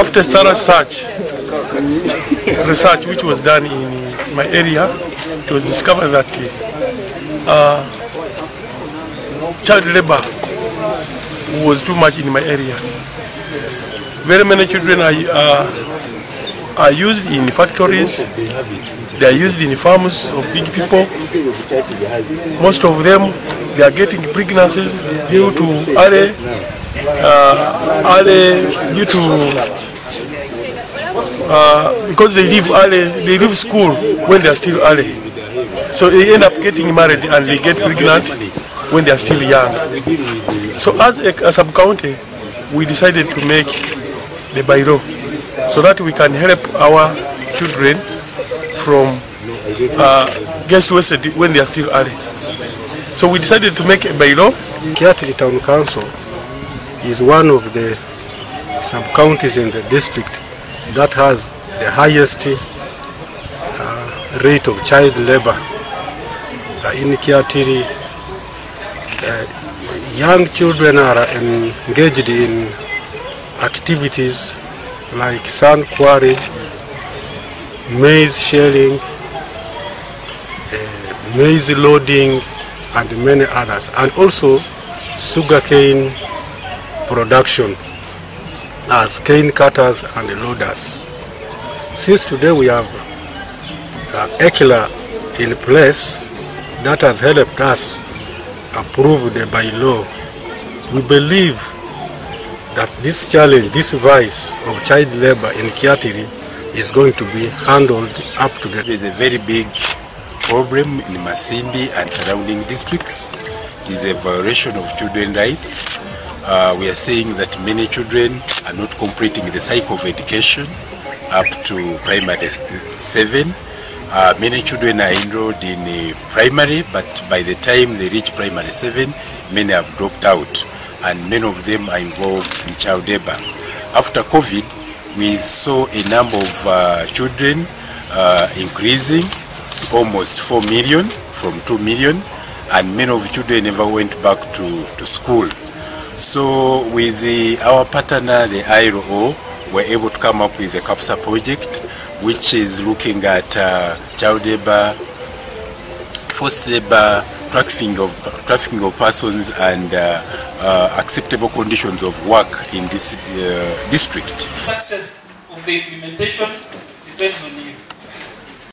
after thorough search, research which was done in my area, it was discovered that uh, child labor was too much in my area. Very many children are, uh, are used in factories, they are used in farms of big people. Most of them, they are getting pregnancies due to early, uh, early due to uh, because they leave early, they leave school when they are still early. So they end up getting married and they get pregnant when they are still young. So as a, a sub-county, we decided to make the bylaw so that we can help our children from uh, get wasted when they are still early. So we decided to make a bylaw. Kyatiri Town Council is one of the sub-counties in the district that has the highest uh, rate of child labor. Uh, in Kyatiri, uh, young children are engaged in activities like sand quarry, maize shelling, uh, maize loading, and many others, and also sugarcane production as cane cutters and loaders. Since today we have uh, ECLA in place that has helped us approve the bylaw, we believe that this challenge, this vice of child labor in Kyatiri is going to be handled up to the... It is a very big problem in Masindi and surrounding districts. It is a violation of children's rights. Uh, we are saying that many children are not completing the cycle of education up to primary seven. Uh, many children are enrolled in uh, primary, but by the time they reach primary seven, many have dropped out, and many of them are involved in child labor. After COVID, we saw a number of uh, children uh, increasing, almost 4 million from 2 million, and many of the children never went back to, to school. So with the, our partner, the IRO, we're able to come up with the CAPSA project, which is looking at uh, child labor, forced labor, trafficking of, trafficking of persons, and uh, uh, acceptable conditions of work in this uh, district. Success of the implementation depends on you.